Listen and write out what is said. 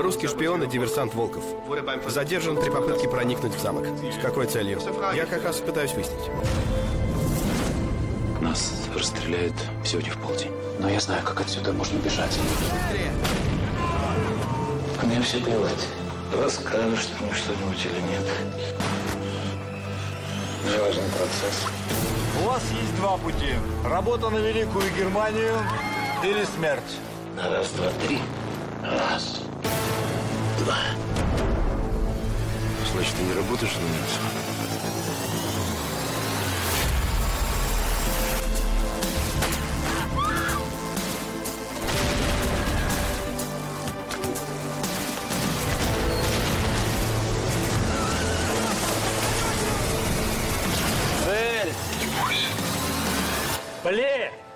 Русский шпион и диверсант Волков. Задержан при попытке проникнуть в замок. С какой целью? Я как раз пытаюсь выяснить. Нас расстреляют сегодня в полдень. Но я знаю, как отсюда можно бежать. Мне все плевать. Расскажешь ты мне что-нибудь или нет. Мне важен процесс. У вас есть два пути. Работа на Великую Германию или смерть. На раз, два, три. Раз. Два. Значит, ты не работаешь на улице? Блин!